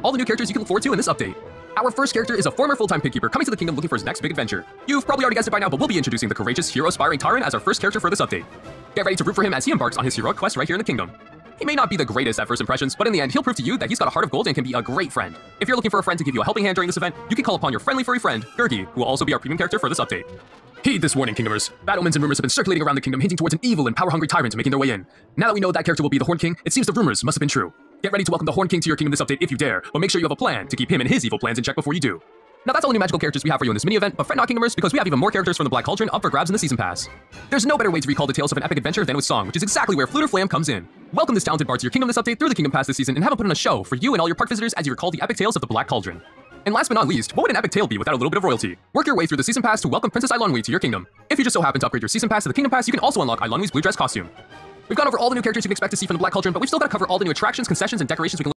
for all the new characters you can look forward to in this update. Our first character is a former full-time pigkeeper coming to the kingdom looking for his next big adventure. You've probably already guessed it by now, but we'll be introducing the courageous, hero-aspiring Taran as our first character for this update. Get ready to root for him as he embarks on his heroic quest right here in the kingdom. He may not be the greatest at first impressions, but in the end, he'll prove to you that he's got a heart of gold and can be a great friend. If you're looking for a friend to give you a helping hand during this event, you can call upon your friendly furry friend, Gurgi, who will also be our premium character for this update. Heed this warning, Kingdomers. Bad omens and rumors have been circulating around the kingdom hinting towards an evil and power-hungry tyrant making their way in. Now that we know that character will be the Horn King, it seems the rumors must have been true. Get ready to welcome the Horn King to your kingdom this update if you dare, but make sure you have a plan to keep him and his evil plans in check before you do. Now that's all the new magical characters we have for you in this mini event, but fret not Kingdomers because we have even more characters from the Black Cauldron up for grabs in the Season Pass. There's no better way to recall the tales of an epic adventure than with song, which is exactly where Fflewddur Fflam comes in. Welcome this talented bard to your kingdom this update through the Kingdom Pass this season and have him put on a show for you and all your park visitors as you recall the epic tales of the Black Cauldron. And last but not least, what would an epic tale be without a little bit of royalty? Work your way through the Season Pass to welcome Princess Eilonwy to your kingdom. If you just so happen to upgrade your Season Pass to the Kingdom Pass, you can also unlock Eilonwy's blue dress costume. We've gone over all the new characters you can expect to see from the Black Cauldron, but we've still got to cover all the new attractions, concessions, and decorations we can